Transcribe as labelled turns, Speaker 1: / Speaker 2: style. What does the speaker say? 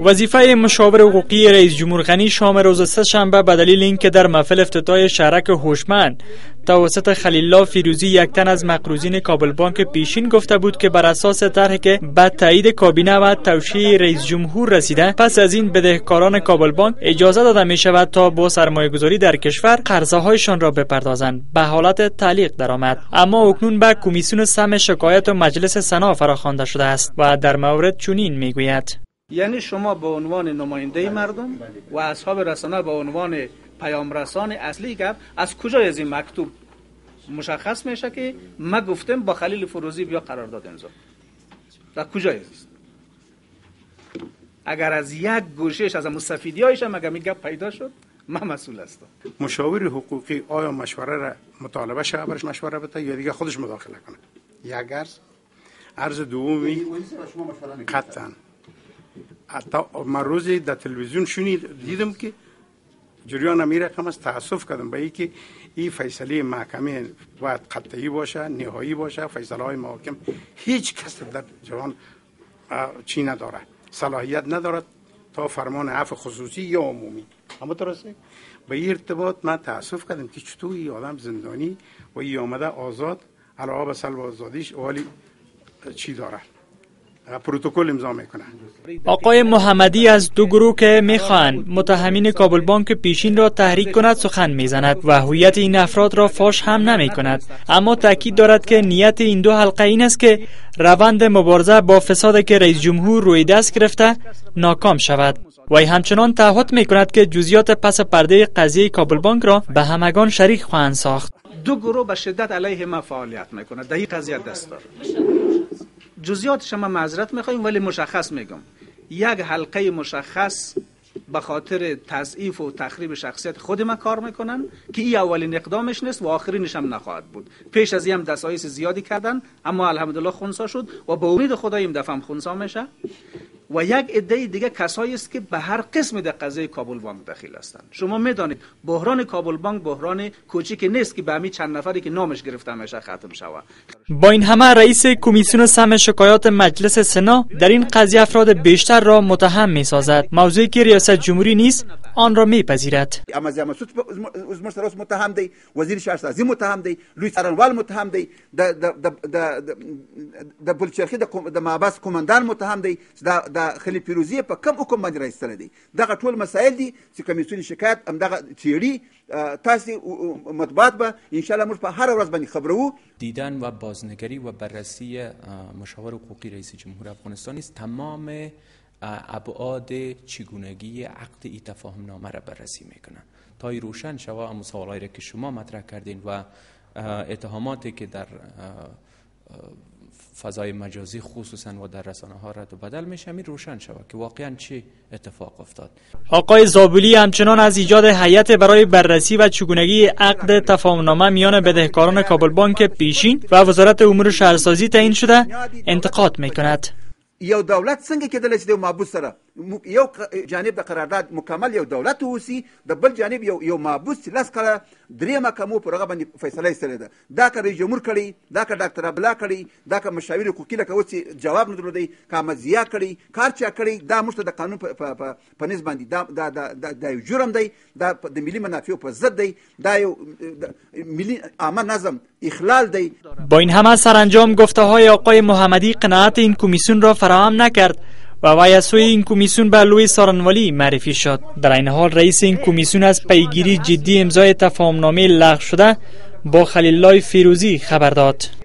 Speaker 1: وظیفه مشاور حقوقی رئیس جمهور غنی شام روز سه شنبه به دلیل اینکه در محفل افتتاح شرک هوشمند توسط خلیل الله فیروزی یک تن از مقروزین کابل بانک پیشین گفته بود که بر اساس طرحی که به تایید کابینه و توشیح رئیس جمهور رسیده پس از این بدهکاران کابل بانک اجازه داده می شود تا با سرمایه گذاری در کشور قرضه هایشان را بپردازند. به حالت تعلیق درآمد. اما اکنون به کمیسیون سم شکایت و مجلس سنا فراخوانده شده است و در مورد چنین می‌گوید.
Speaker 2: یعنی شما به عنوان نماینده مردم و اصحاب رسانه به عنوان پیام رسان اصلی که از کجا از این مکتوب مشخص میشه که ما گفتم با خلیل فروزی بیا قرارداد امضا و کجا است اگر از یک گوشش از مستفیدی هایش هم اگر میگه پیدا شد من مسئول هستم.
Speaker 3: مشاور حقوقی آیا مشوره را مطالبه شده برش مشوره بده یا دیگه خودش مداخله کنه؟ یک عرض. عرض دومی. قطعا. حتی من روزی در تلویزیون شنید دیدم که جریان می رقم تاسف کردم به اینکه این فیصله محکمه باید قطعی باشه نهایی باشه. فیصله های محاکم هیچ کس در جوان چی نداره. صلاحیت ندارد تا فرمان عفو خصوصی یا عمومی. اما درسته به این ارتباط من تاسف کردم که چطور این آدم زندانی و این آمده آزاد علاوه به سلب آزادیش ولی چی داره. پروتکل امضا می‌کنه
Speaker 1: آقای محمدی از دو گروه که می‌خواهند. متهمین کابل بانک پیشین را تحریک کند سخن می‌زند و هویت این افراد را فاش هم نمی کند اما تاکید دارد که نیت این دو حلقه این است که روند مبارزه با فساد که رئیس جمهور روی دست گرفته ناکام شود. و همچنان تعهد می کند که جزیات پس پرده قضیه کابل بانک را به همگان شریک خواهند ساخت.
Speaker 2: دو گروه به شدت علیه ما فعالیت می‌کنه. در این قضیه دست دار. جزیاتش ما معذرت می‌خوایم ولی مشخص میگم. یک حلقه مشخص به خاطر تضعیف و تخریب شخصیت خود ما کار می‌کنن که این اولین اقدامش نیست و آخرینش هم نخواهد بود. پیش از این هم دستایس زیادی کردن اما الحمدلله خونسا شد و به امید خدا این دفعه خونسا میشه. و یک عده دیگه کسایی است که به هر قسم در قضیه کابل بانک دخیل هستند. شما می‌دانید بحران کابل بانک بحران کوچیک نیست که به همین چند نفری که نامش گرفته میشه ختم شود.
Speaker 1: با این همه رئیس کمیسیون سم شکایات مجلس سنا در این قضیه افراد بیشتر را متهم می سازد موضوعی که ریاست جمهوری نیست آن را میپذیرد.
Speaker 4: اما مسعود مشترس متهم دی وزیر شهرسازی متهم دی لوی څارنوال متهم دی د د د د بلچرخي د مابس کمانډان متهم دی د خلی پیروزی په کم حکم باندې راځل دي. دغه ټول مسایل دي چې کمیسیون شکایت هم دغه تیری تاسو مطبوعات به ان شاء الله موږ په هر ورځ باندې خبرو
Speaker 5: دیدن و بازنگری و بررسی مشاور حقوقی رئیس جمهور افغانستان است. تمام ابعاد چگونگی عقد ای تفاهم نامه را بررسی می‌کنن تا روشن شوا اما سوالایی را که شما مطرح کردین و اتهاماتی که در فضای مجازی خصوصا و در رسانه ها رد و بدل میشه. می روشن شود که واقعا چه اتفاق افتاد؟
Speaker 1: آقای زابولی همچنان از ایجاد هیئت برای بررسی و چگونگی عقد تفاهمنامه میان بدهکاران کابل بانک پیشین و وزارت امور شهرسازی تعیین شده انتقاد می‌کند.
Speaker 4: یو دولت څنګه کېدلی چې د محبوس سره. یو جانب د قرارداد مکمل یو دولت اوسي د بل جانب یو یو محبوس چې لس کاله درې محکمو پر هغه باندې فیصله ایستلې ده. دا که رئیس جمهور کړی دا که ډاکټر عبدالله کړی دا که مشاور حقوقي لکه اوس جواب نه درلودی که احمد ضیا کړی کار چا کړی دا موږ ته د قانون په نسبت باندې دا دا دا یو جرم دی دا د ملي منافعو په ضد دی دا یو ملي عامه نظم اخلال دی.
Speaker 1: با این همه سرانجام گفته های آقای محمدی قناعت این کمیسیون را فراهم نکرد و وی از سوی این کمیسیون به لوی سارنوالی معرفی شد. در این حال رئیس این کمیسیون از پیگیری جدی امضای تفاهمنامه لغو شده با خلیل الله فیروزی خبر داد.